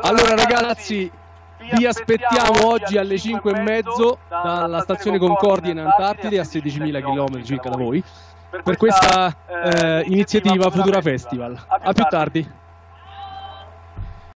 Allora ragazzi, vi aspettiamo oggi alle 5 e mezzo dalla stazione Concordia in Antartide a 16.000 km circa da voi per questa eh, eh, iniziativa Futura Festival. A più tardi.